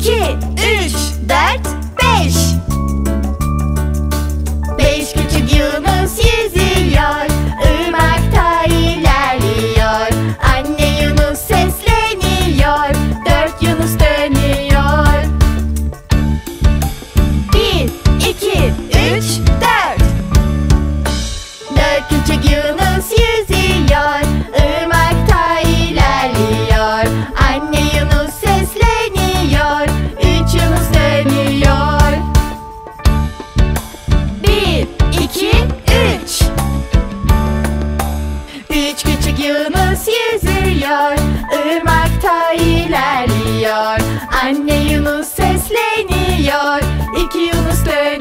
2, 3, 4, 5 ilerliyor Irmakta ilerliyor. Anne Yunus sesleniyor İki Yunus dönüyor